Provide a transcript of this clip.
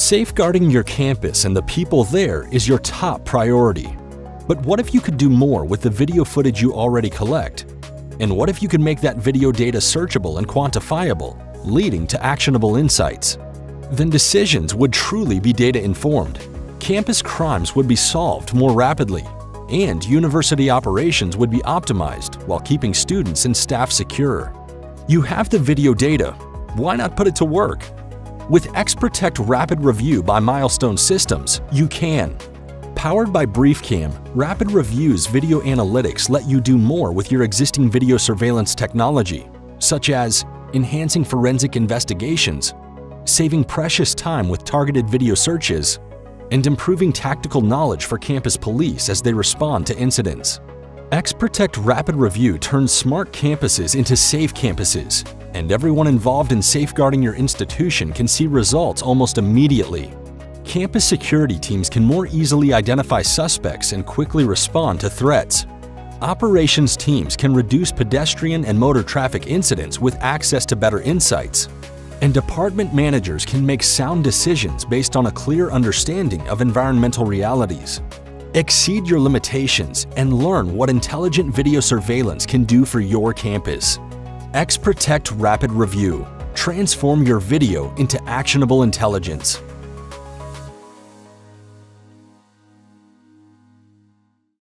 Safeguarding your campus and the people there is your top priority. But what if you could do more with the video footage you already collect? And what if you could make that video data searchable and quantifiable, leading to actionable insights? Then decisions would truly be data-informed. Campus crimes would be solved more rapidly, and university operations would be optimized while keeping students and staff secure. You have the video data, why not put it to work? With XProtect Rapid Review by Milestone Systems, you can. Powered by BriefCam, Rapid Review's video analytics let you do more with your existing video surveillance technology, such as enhancing forensic investigations, saving precious time with targeted video searches, and improving tactical knowledge for campus police as they respond to incidents. XProtect Rapid Review turns smart campuses into safe campuses and everyone involved in safeguarding your institution can see results almost immediately. Campus security teams can more easily identify suspects and quickly respond to threats. Operations teams can reduce pedestrian and motor traffic incidents with access to better insights. And department managers can make sound decisions based on a clear understanding of environmental realities. Exceed your limitations and learn what intelligent video surveillance can do for your campus. XProtect Rapid Review. Transform your video into actionable intelligence.